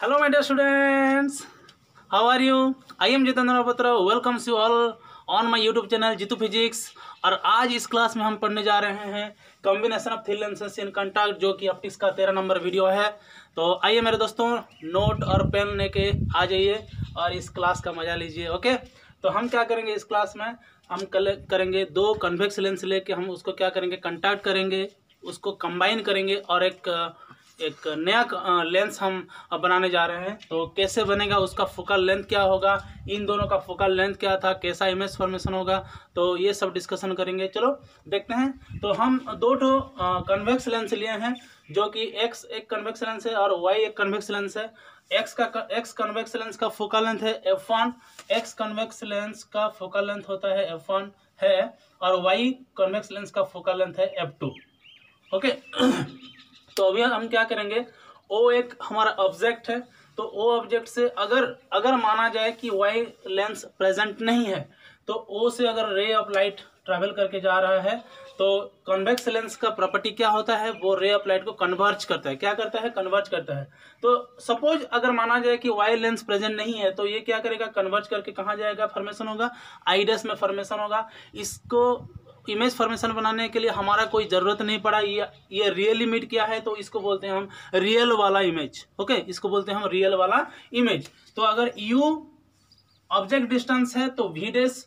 Hello, my dear students. How are you? I am Jitendra Batra. Welcomes you all on my YouTube channel Jitu physics और आज इस class में हम पढ़ने जा रहे हैं combination of three lenses in contact जो कि ऑप्टिक्स का तेरह नंबर वीडियो है तो आइए मेरे दोस्तों नोट और पेन लेके आ जाइए और इस क्लास का मज़ा लीजिए ओके तो हम क्या करेंगे इस क्लास में हम कल करेंगे दो कन्वेक्स लेंस लेके हम उसको क्या करेंगे कंटैक्ट करेंगे उसको कंबाइन करेंगे और एक एक नया लेंस हम बनाने जा रहे हैं। तो कैसे बनेगा, उसका फोकल लेंथ क्या होगा, इन दोनों का फोकल लेंथ क्या था, कैसा इमेज फॉर्मेशन होगा तो ये सब डिस्कशन करेंगे। चलो, देखते हैं। तो हम दो ठो कन्वेक्स लेंस लिए हैं, जो कि एक्स एक कन्वेक्स लेंस है और वाई एक कन्वेक्स लेंस है। एक्स का एक्स कन्वेक्स लेंस का फोकल लेंथ है F one X convex lens का फोकल लेंथ होता है एफ़ वन है, और वाई कन्वेक्स लेंस का फोकल लेंथ है एफ़ टू ओके तो अभी हम क्या करेंगे, ओ एक हमारा ऑब्जेक्ट है तो ओ ऑब्जेक्ट से अगर अगर माना जाए कि वाई लेंस प्रेजेंट नहीं है तो ओ से अगर रे ऑफ़ लाइट ट्रैवल करके जा रहा है तो कन्वेक्स लेंस का प्रॉपर्टी क्या होता है, वो रे ऑफ़ लाइट को कन्वर्ज करता है। क्या करता है? कन्वर्ज करता है। तो सपोज़ अगर माना जाए कि वाई लेंस प्रेजेंट नहीं है तो ये क्या करेगा? कन्वर्ज करके कहाँ जाएगा? फॉर्मेशन होगा। आईडेस में फॉर्मेशन होगा। इसको इमेज फॉर्मेशन बनाने के लिए हमारा कोई ज़रूरत नहीं पड़ा। ये ये रियल इमेज क्या है? तो इसको बोलते हैं हम रियल वाला इमेज ओके इसको बोलते हैं हम रियल वाला इमेज तो अगर यू ऑब्जेक्ट डिस्टेंस है तो वी डेस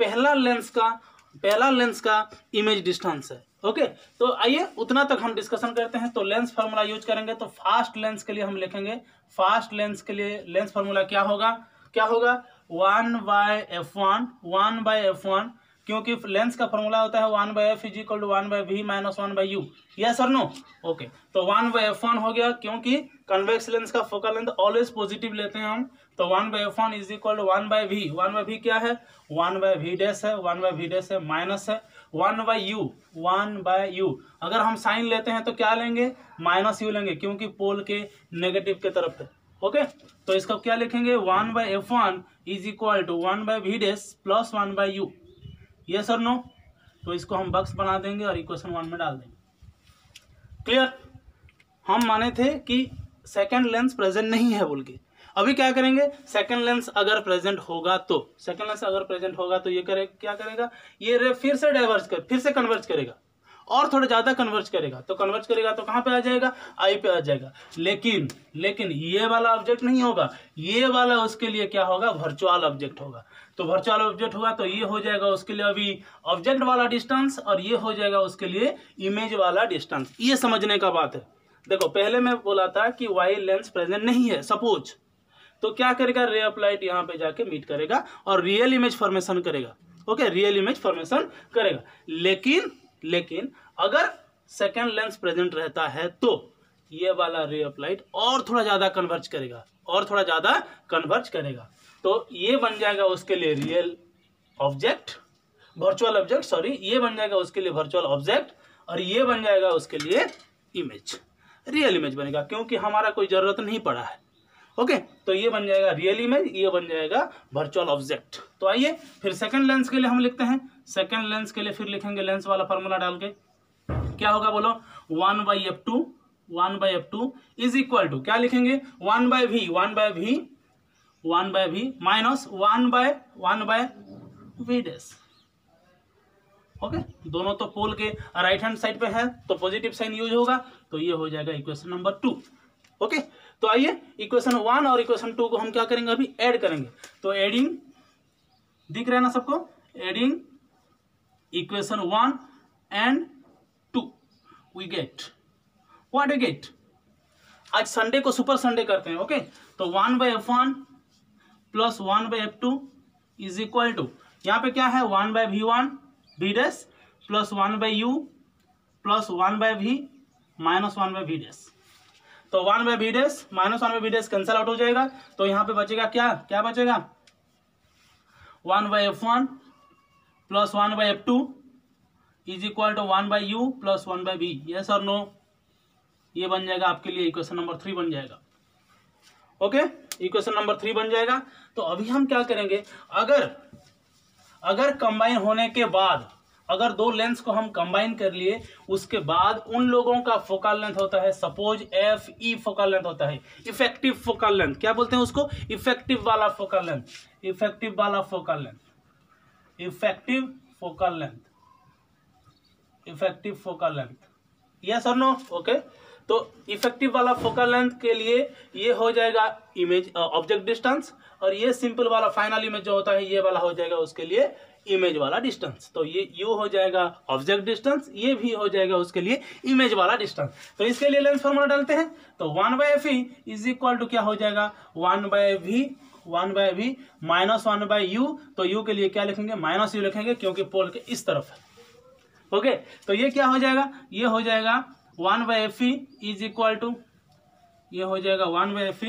पहला लेंस का, पहला लेंस का इमेज डिस्टेंस है ओके तो आइए उतना तक हम डिस्कशन करते हैं। तो लेंस फार्मूला यूज़ करेंगे तो फास्ट लेंस के लिए हम लिखेंगे। फास्ट लेंस के लिए लेंस फार्मूला क्या होगा? क्या होगा? One by F one one by F one क्योंकि लेंस का फॉर्मूला होता है one by F is equal to one by V minus one by U yes और नो ओके तो वन बाय एफ़ वन हो गया क्योंकि कन्वेक्स लेंस का फोकल लेंथ ऑलवेज पॉजिटिव लेते हैं हम। तो one by F one is equal to one by V one by V क्या है? वन बाय वी डैश है। वन बाय वी डैश है। माइनस है। One by U one by U अगर हम साइन लेते हैं तो क्या लेंगे? माइनस यू लेंगे क्योंकि पोल के नेगेटिव के तरफ़ है। ओके तो इसका क्या लिखेंगे? One by F one is equal to one by V dash plus one by U ये सर नो तो इसको हम बक्स बना देंगे और इक्वेशन वन में डाल देंगे। क्लियर हम माने थे कि सेकेंड लेंस प्रेजेंट नहीं है बोल के। अभी क्या करेंगे? सेकेंड लेंस अगर प्रेजेंट होगा तो। सेकेंड लेंस अगर प्रेजेंट होगा तो ये करे क्या करेगा? ये रे फिर से डाइवर्स कर फिर से कन्वर्ज करेगा। और थोड़ा ज़्यादा कन्वर्ज करेगा। तो कन्वर्ज करेगा तो कहाँ पे आ जाएगा? आई पे आ जाएगा। लेकिन लेकिन ये वाला ऑब्जेक्ट नहीं होगा। ये वाला उसके लिए क्या होगा? वर्चुअल ऑब्जेक्ट होगा। तो वर्चुअल ऑब्जेक्ट होगा तो ये हो जाएगा उसके लिए अभी ऑब्जेक्ट वाला डिस्टेंस और ये हो जाएगा उसके लिए इमेज वाला डिस्टेंस ये समझने का बात है। देखो, पहले मैं बोला था कि वाई लेंस प्रेजेंट नहीं है सपोज़ तो क्या करेगा? रे ऑफ़ लाइट यहाँ पे जाके मीट करेगा और रियल इमेज फॉर्मेशन करेगा। ओके रियल इमेज फॉर्मेशन करेगा। लेकिन लेकिन अगर सेकेंड लेंस प्रेजेंट रहता है तो ये वाला रे ऑफ़ लाइट और थोड़ा ज़्यादा कन्वर्ज करेगा, और थोड़ा ज़्यादा कन्वर्ज करेगा। तो ये बन जाएगा उसके लिए real object virtual object sorry ये बन जाएगा उसके लिए वर्चुअल ऑब्जेक्ट और ये बन जाएगा उसके लिए इमेज रियल इमेज बनेगा, क्योंकि हमारा कोई ज़रूरत नहीं पड़ा है। ओके तो ये बन जाएगा रियल इमेज ये बन जाएगा वर्चुअल ऑब्जेक्ट तो आइए, फिर सेकंड लेंस के लिए हम लिखते हैं। सेकंड लेंस के लिए फिर लिखेंगे लेंस वाला फॉर्मूला डाल के। क्या होगा बोलो? One by F two one by F two is equal to क्या लिखेंगे? One by V one by V one by V minus one by one by V dash okay, दोनों तो पोल के राइट हैंड साइड पे है तो positive sign use होगा तो ये हो जाएगा इक्वेशन नंबर टू ओके तो आइए इक्वेशन वन और इक्वेशन टू को हम क्या करेंगे अभी? ऐड करेंगे। तो एडिंग दिख रहा है ना सबको? Adding equation one and two we get what we get आज संडे को सुपर संडे करते हैं ओके तो one by F one plus one by F two is equal to यहाँ पे क्या है? One by V one V dash plus one by U plus one by V minus one by V dash तो one by V dash minus one V dash cancel out हो जाएगा। तो यहाँ पे बचेगा क्या? क्या बचेगा? One by F one plus one by F two is equal to one by U plus one by V yes और नो ये बन जाएगा आपके लिए इक्वेशन नंबर थ्री बन जाएगा। ओके इक्वेशन नंबर थ्री बन जाएगा। तो अभी हम क्या करेंगे? अगर अगर कंबाइन होने के बाद अगर दो लेंस को हम कंबाइन कर लिए, उसके बाद उन लोगों का फोकल लेंथ होता है। Suppose F E focal length होता है। इफ़ेक्टिव फोकल लेंथ क्या बोलते हैं उसको? इफ़ेक्टिव वाला फोकल लेंथ इफ़ेक्टिव वाला focal length effective focal length effective focal length yes और नो ओके तो इफ़ेक्टिव वाला फोकल लेंथ के लिए ये हो जाएगा इमेज ऑब्जेक्ट डिस्टेंस और ये सिंपल वाला फाइनल इमेज जो होता है, ये वाला हो जाएगा उसके लिए इमेज वाला डिस्टेंस तो ये, यू हो जाएगा ऑब्जेक्ट डिस्टेंस ये भी हो जाएगा उसके लिए इमेज वाला डिस्टेंस तो इसके लिए लेंस फॉर्मूला डालते हैं। तो one by F is equal to क्या हो जाएगा? One by V one by V minus one by U तो यू के लिए क्या लिखेंगे? माइनस यू लिखेंगे, क्योंकि पोल के इस तरफ़ है। ओके तो ये क्या हो जाएगा? ये हो जाएगा one by F is equal to ये हो जाएगा one by F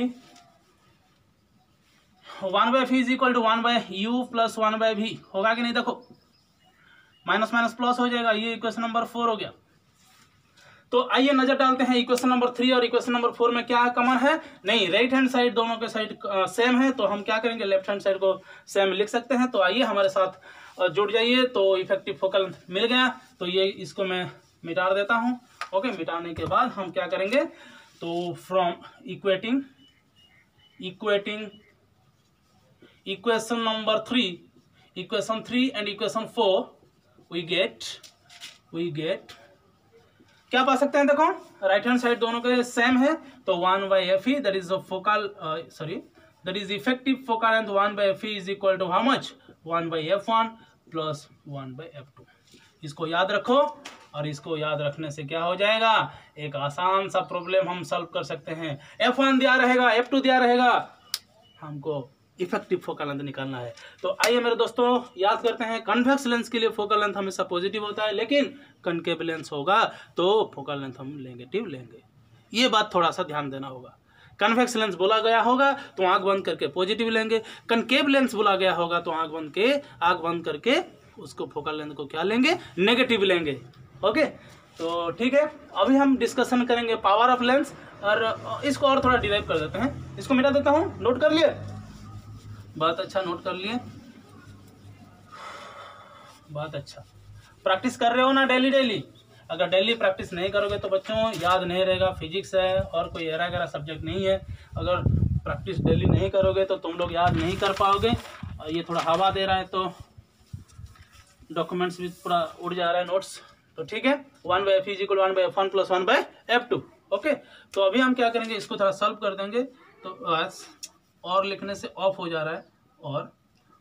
one by F is equal to one by U plus one by V होगा कि नहीं देखो? माइनस माइनस प्लस हो जाएगा, ये इक्वेशन नंबर फोर हो गया। तो आइए नज़र डालते हैं इक्वेशन नंबर थ्री और इक्वेशन नंबर फोर में क्या कमन है? नहीं राइट हैंड साइड दोनों के साइड सेम है तो हम क्या करेंगे? लेफ़्ट हैंड साइड को सेम लिख सकते हैं। तो आइए हमारे साथ जुड़ जाइए। तो इफ़ेक्टिव फोकल मिल गया। तो ये इसको मैं मिटा देता हूँ। ओके मिटाने के बाद हम क्या करेंगे? तो from equating equating equation number three equation three and equation four we get we get क्या पा सकते हैं देखो? राइट हैंड साइड दोनों के सेम है तो one by F E that is focal sorry that is effective focal and one by F is equal to how much one by F one plus one by F two इसको याद रखो, और इसको याद रखने से क्या हो जाएगा? एक आसान सा प्रॉब्लम हम सॉल्व कर सकते हैं। एफ़ वन दिया रहेगा एफ़ टू दिया रहेगा, हमको इफ़ेक्टिव फोकल लेंथ निकालना है। तो आइए मेरे दोस्तों, याद करते हैं कन्वेक्स लेंस के लिए फोकल लेंथ हमेशा पॉजिटिव होता है, लेकिन कनकेव लेंस होगा तो फोकल लेंथ हम नेगेटिव लेंगे। ये बात थोड़ा सा ध्यान देना होगा। कन्वेक्स लेंस बोला गया होगा तो आँख बंद करके पॉजिटिव लेंगे। कनकेव लेंस बोला गया होगा तो आँख बंद के, आँख बंद करके उसको फोकल लेंथ को क्या लेंगे? नेगेटिव लेंगे। ओके तो ठीक है, अभी हम डिस्कशन करेंगे पावर ऑफ़ लेंस और इसको और थोड़ा डिराइव कर देते हैं। इसको मिटा देता हूँ नोट कर लिए? बहुत अच्छा नोट कर लिए। बहुत अच्छा। प्रैक्टिस कर रहे हो ना डेली डेली अगर डेली प्रैक्टिस नहीं करोगे तो बच्चों, याद नहीं रहेगा फिजिक्स है और कोई एरा गहरा सब्जेक्ट नहीं है। अगर प्रैक्टिस डेली नहीं करोगे तो तुम लोग याद नहीं कर पाओगे। और ये थोड़ा हवा दे रहा है तो डॉक्यूमेंट्स भी पूरा उड़ जा रहा है नोट्स तो ठीक है one by F is equal one by F one plus one by F two okay तो अभी हम क्या करेंगे, इसको थोड़ा सॉल्व कर देंगे। तो और लिखने से ऑफ़ हो जा रहा है और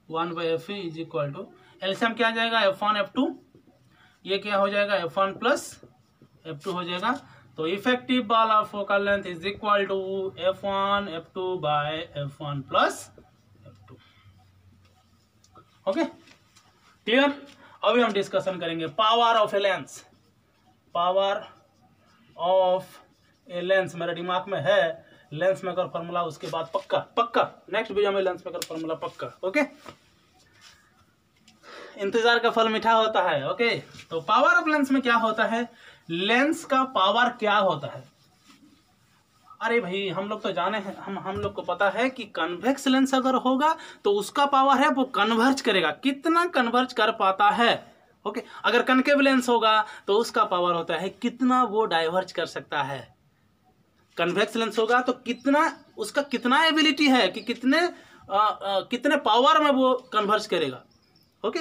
one by F is equal to एल्सियम क्या आ जाएगा? एफ़ वन एफ़ टू ये क्या हो जाएगा? F one plus F two हो जाएगा। तो इफ़ेक्टिव वाला focal length is equal to F one F two by F one plus F two okay clear अभी हम डिस्कशन करेंगे। Power of a lens power of a lens मेरे दिमाग में है। लेंस मेकर फॉर्मूला उसके बाद पक्का पक्का। नेक्स्ट वीडियो में लेंस मेकर फॉर्मूला पक्का ओके इंतज़ार का फल मीठा होता है ओके तो पावर ऑफ़ लेंस में क्या होता है? लेंस का पावर क्या होता है? अरे भाई, हम लोग तो जाने हैं, हम हम लोग को पता है कि कन्वेक्स लेंस अगर होगा तो उसका पावर है, वो कन्वर्ज करेगा। कितना कन्वर्ज कर पाता है? ओके अगर कनकेव लेंस होगा तो उसका पावर होता है, कितना वो डाइवर्ज कर सकता है? कन्वेक्स लेंस होगा तो कितना उसका कितना एबिलिटी है कि कितने आ, आ, कितने पावर में वो कन्वर्ज करेगा? ओके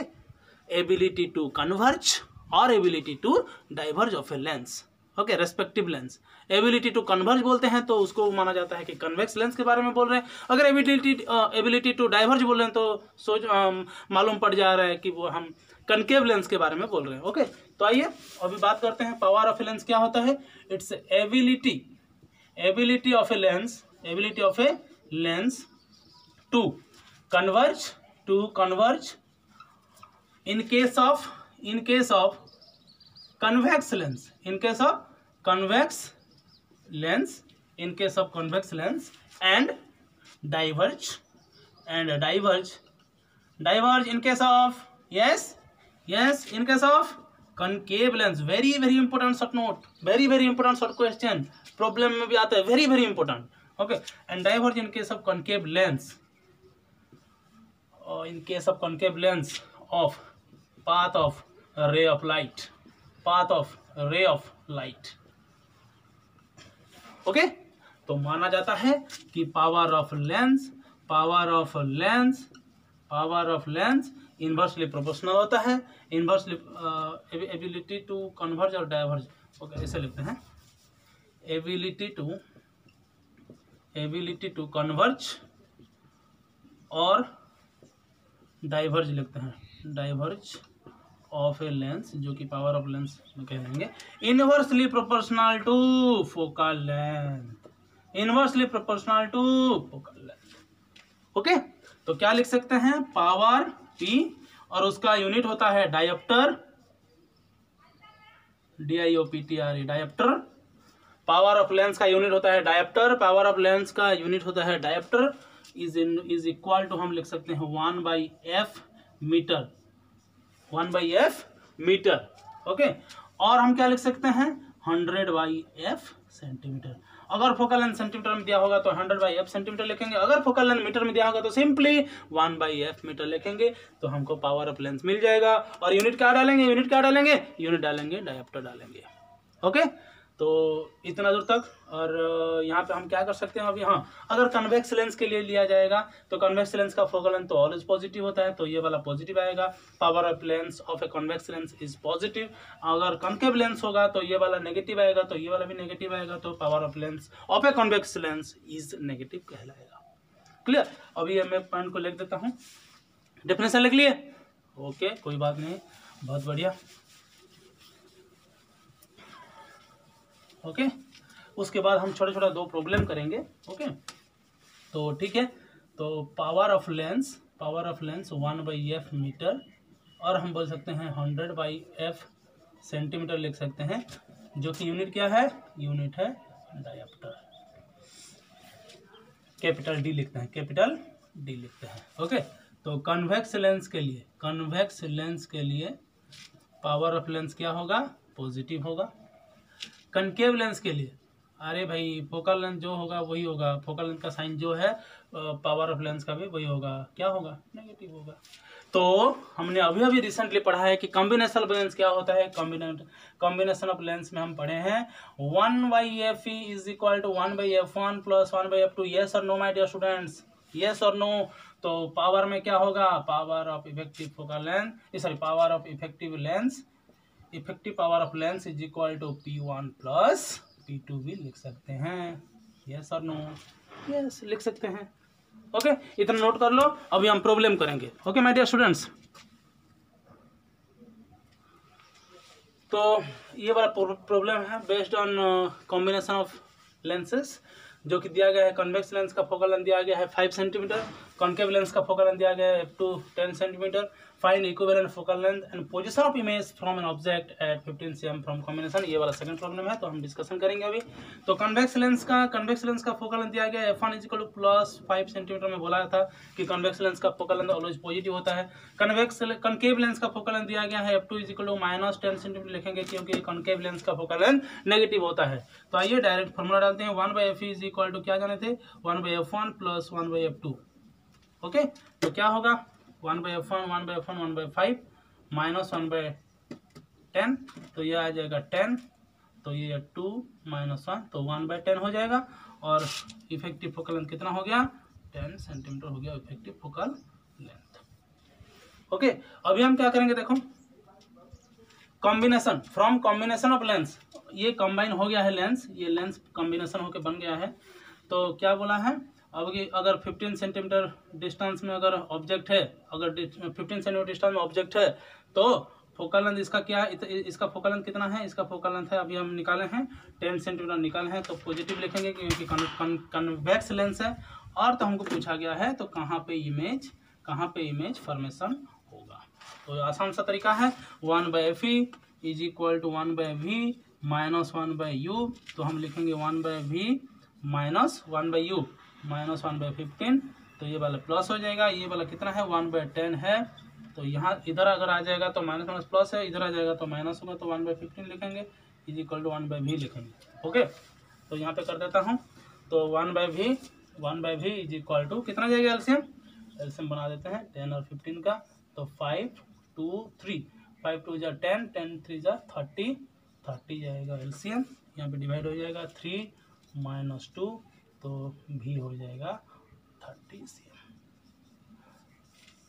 एबिलिटी टू कन्वर्ज और ability to diverge of a lens okay respective lens ability to converge बोलते हैं तो उसको माना जाता है कि कन्वेक्स लेंस के बारे में बोल रहे हैं। अगर एबिलिटी एबिलिटी टू डाइवर्ज बोल रहे हैं तो सोच मालूम पड़ जा रहा है कि वो हम कनकेव लेंस के बारे में बोल रहे हैं। Okay okay? तो आइए अभी बात करते हैं पावर ऑफ़ लेंस क्या होता है? It's ability ability of a lens ability of a lens to converge to converge in case of in case of convex lens in case of convex lens in case of convex lens and diverge and diverge diverge in case of yes yes in case of concave lens very very important short note, very very important short question. Problem में भी आता है very very important okay and diverge in case of concave lens in case of concave lens of path of ray of light path of ray of light okay तो माना जाता है कि power of lens power of lens power of lens inversely proportional होता है inversely ability to converge और diverge okay ऐसे लिखते हैं। Ability to ability to converge और डाइवर्ज लिखते हैं। डाइवर्ज ऑफ़ ए लेंस जो कि पावर ऑफ़ लेंस में कह देंगे। Inversely proportional to focal length inversely proportional to focal length okay तो क्या लिख सकते हैं? पावर पी और उसका यूनिट होता है dioptre D I O P T R E dioptre power of lens का यूनिट होता है डायप्टर पावर ऑफ़ लेंस का यूनिट होता है dioptre is in is equal to हम लिख सकते हैं one by F metre one by F metre okay और हम क्या लिख सकते हैं? हंड्रेड बाई एफ़ सेंटीमीटर अगर फोकल लेंथ सेंटीमीटर में दिया होगा तो हंड्रेड बाई एफ़ सेंटीमीटर लिखेंगे। अगर फोकल लेंथ मीटर में दिया होगा तो simply one by F metre लिखेंगे तो हमको पावर ऑफ़ लेंस मिल जाएगा। और यूनिट क्या डालेंगे? यूनिट क्या डालेंगे? यूनिट डालेंगे, डायप्टर डालेंगे। ओके? तो इतना दूर तक, और यहाँ पे हम क्या कर सकते हैं अभी हाँ अगर कन्वेक्स लेंस के लिए लिया जाएगा तो कन्वेक्स लेंस का फोकल लेंथ तो ऑलवेज पॉजिटिव होता है तो ये वाला पॉजिटिव आएगा। Power of lens of a convex lens is positive अगर कनकेव लेंस होगा तो ये वाला नेगेटिव आएगा तो ये वाला भी नेगेटिव आएगा तो power of lens of a convex lens is negative कहलाएगा। क्लियर अभी मैं पॉइंट को लिख देता हूँ। डेफिनेशन लिख लिए? ओके कोई बात नहीं। बहुत बढ़िया। ओके? उसके बाद हम छोटा छोटा दो प्रॉब्लम करेंगे, ओके? तो ठीक है तो power of lens power of lens one by F metre और हम बोल सकते हैं हंड्रेड बाई एफ़ सेंटीमीटर लिख सकते हैं, जो कि यूनिट क्या है? यूनिट है डायप्टर कैपिटल डी लिखते हैं कैपिटल डी लिखते हैं, ओके? तो कन्वेक्स लेंस के लिए कन्वेक्स लेंस के लिए पावर ऑफ़ लेंस क्या होगा? पॉजिटिव होगा। कनकेव लेंस के लिए। अरे भाई, फोकल लेंथ जो होगा वही होगा। फोकल लेंथ का साइन जो है पावर ऑफ़ लेंस का भी वही होगा। क्या होगा? नेगेटिव होगा। तो हमने अभी अभी रिसेंटली पढ़ा है कि कॉम्बिनेशन लेंस क्या होता है? कॉम्बिनेशन ऑफ़ लेंस में हम पढ़े हैं one by F is equal to one by F one plus one by F two yes और no my dear students yes और नो तो पावर में क्या होगा? Power of effective focal length sorry power of effective lens effective power of lens is equal to P one plus P two भी लिख सकते हैं। यस और नो यस लिख सकते हैं। ओके okay, इतना नोट कर लो अभी हम प्रॉब्लम करेंगे। ओके माय डियर स्टूडेंट्स तो ये वाला प्रॉब्लम है based on combination of lenses जो कि दिया गया है कन्वेक्स लेंस का फोकल लेंथ दिया गया है फाइव सेंटीमीटर कॉन्केव लेंस का फोकल लेंथ दिया गया है up to ten centimetre find equivalent focal length and position of image from an object at 15 CM from combination ये वाला सेकंड प्रॉब्लम है तो हम डिस्कशन करेंगे अभी। तो कन्वेक्स लेंस का कन्वेक्स लेंस का फोकल लेंथ दिया गया F one is equal to plus five centimetre में बोला था कि कन्वेक्स लेंस का फोकल लेंथ ऑलवेज पॉजिटिव होता है। कन्वेक्स कनकेव लेंस का फोकल लेंथ दिया गया है। F two is equal to minus ten centimetre लिखेंगे क्योंकि कनकेव लेंस का फोकल लेंथ नेगेटिव होता है। तो आइए डायरेक्ट फॉर्मूला डालते हैं। One by F is equal to क्या जाने थे? One by F one plus one by F two okay तो क्या होगा? One by F one one by F one one by five, minus one by ten तो ये आ जाएगा टेन तो ये टू माइनस वन तो वन बाई टेन हो जाएगा, और इफ़ेक्टिव फोकल लेंथ कितना हो गया? टेन सेंटीमीटर हो गया इफ़ेक्टिव फोकल लेंथ ओके अभी हम क्या करेंगे देखो? Combination from combination of lens ये कंबाइन हो गया है लेंस ये लेंस कॉम्बिनेशन होकर बन गया है तो क्या बोला है? अब कि अगर 15 सेंटीमीटर डिस्टेंस में अगर ऑब्जेक्ट है, अगर 15 सेंटीमीटर डिस्टेंस में ऑब्जेक्ट है तो फोकल लेंथ इसका क्या है? इसका फोकल लेंथ कितना है? इसका फोकल लेंथ है, अभी हम निकाले हैं 10 सेंटीमीटर निकाले हैं तो पॉजिटिव लिखेंगे क्योंकि कन्वेक्स लेंस है। और तो हमको पूछा गया है तो कहाँ पे इमेज कहाँ पे इमेज फॉर्मेशन होगा? तो आसान सा तरीका है one by F is equal to one by V minus one by U तो हम लिखेंगे one by V minus one by U minus one by fifteen तो ये वाला प्लस हो जाएगा। ये वाला कितना है? वन बाई टेन है। तो यहाँ इधर अगर आ जाएगा तो माइनस माइनस प्लस है, इधर आ जाएगा तो माइनस होगा तो वन बाई फिफ्टीन लिखेंगे। Is equal to one by V लिखेंगे। ओके? तो यहाँ पे कर देता हूँ। तो one by V, one by V is equal to कितना जाएगा एल्सियम एल्सियम बना देते हैं टेन और फिफ्टीन का। तो five, two, three. Five, two जा टेन टेन, थ्री जा थर्टी। थर्टी जाएगा एलसीएम यहाँ पे डिवाइड हो जाएगा थ्री माइनस टू तो भी हो जाएगा थर्टी सी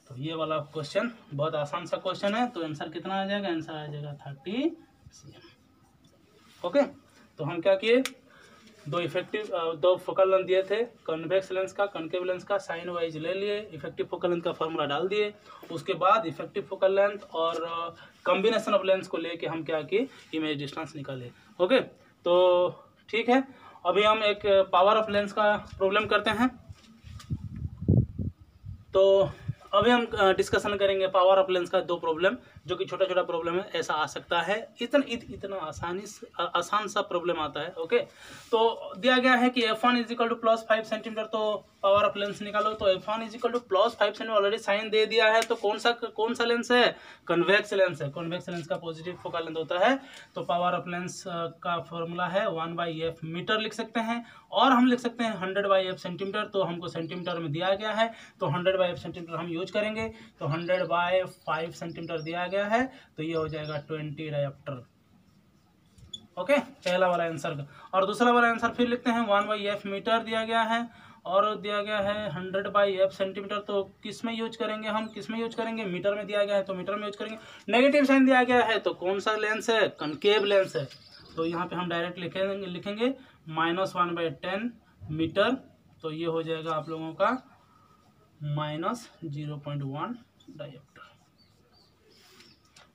तो ये वाला क्वेश्चन बहुत आसान सा क्वेश्चन है तो आंसर कितना आ जाएगा? आंसर आ जाएगा थर्टी सी ओके तो हम क्या किए? दो इफ़ेक्टिव दो फोकल लेंथ दिए थे कन्वेक्स लेंस का कनकेव लेंस का साइन वाइज ले लिए इफ़ेक्टिव फोकल लेंथ का फॉर्मूला डाल दिए। उसके बाद इफ़ेक्टिव फोकल लेंथ और कॉम्बिनेशन ऑफ़ लेंस को लेके हम क्या किए? इमेज डिस्टेंस निकाले। ओके तो ठीक है? अभी हम एक पावर ऑफ़ लेंस का प्रॉब्लम करते हैं। तो अभी हम डिस्कशन करेंगे पावर ऑफ़ लेंस का दो प्रॉब्लम जो कि छोटा छोटा प्रॉब्लम है ऐसा आ सकता है। इतना इत, इतना आसानी से आसान सा प्रॉब्लम आता है ओके तो दिया गया है कि F one is equal to plus five centimetre तो पावर ऑफ़ लेंस निकालो तो F one is equal to plus five centimetre already sign दे दिया है। तो कौन सा कौन सा लेंस है? कन्वेक्स लेंस है। कन्वेक्स लेंस का पॉजिटिव फोकल लेंथ होता है। तो पावर ऑफ़ लेंस का फॉर्मूला है वन बाई एफ़ मीटर लिख सकते हैं। और हम लिख सकते हैं हंड्रेड बाई एफ़ सेंटीमीटर तो हमको सेंटीमीटर में दिया गया है। तो हंड्रेड बाई एफ़ सेंटीमीटर हम यूज़ करेंगे। तो हंड्रेड बाई फाइव सेंटीमीटर दिया गया है तो ये हो जाएगा ट्वेंटी डायप्टर ओके, पहला वाला आंसर। और दूसरा वाला आंसर फिर लिखते हैं, वन बाई एफ़ मीटर दिया गया है, और दिया गया है हंड्रेड बाई एफ़ सेंटीमीटर। तो किसमें यूज़ करेंगे हम? किसमें यूज़ करेंगे? मीटर में दिया गया है तो मीटर में यूज़ करेंगे। नेगेटिव साइन दिया गया है तो कौन सा लेंस है? कनकेव लेंस है। तो यहाँ पे हम डायरेक्ट लिखेंगे लिखेंगे minus one by ten metre. तो ये हो जाएगा आप लोगों का minus zero point one dioptre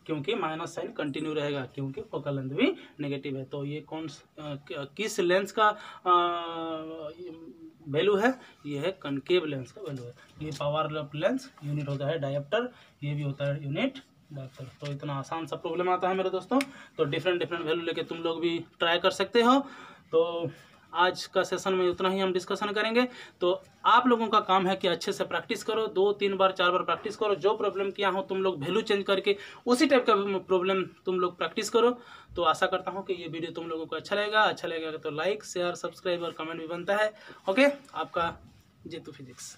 क्योंकि माइनस साइन कंटिन्यू रहेगा, क्योंकि फोकल लेंथ भी नेगेटिव है। तो ये कौन किस लेंस का वैल्यू है? ये है कनकेव लेंस का वैल्यू है। ये पावर लेंस यूनिट होता है डायप्टर ये भी होता है यूनिट डायप्टर तो इतना आसान सा प्रॉब्लम आता है मेरे दोस्तों। तो डिफरेंट डिफरेंट वैल्यू लेके तुम लोग भी ट्राई कर सकते हो। तो आज का सेशन में उतना ही हम डिस्कशन करेंगे। तो आप लोगों का काम है कि अच्छे से प्रैक्टिस करो, दो, तीन बार, चार बार प्रैक्टिस करो। जो प्रॉब्लम किया हो तुम लोग वैल्यू चेंज करके उसी टाइप का प्रॉब्लम तुम लोग प्रैक्टिस करो। तो आशा करता हूँ कि ये वीडियो तुम लोगों को अच्छा लगेगा। अच्छा लगेगा तो लाइक शेयर सब्सक्राइब और कमेंट भी बनता है। ओके आपका जेतु फिजिक्स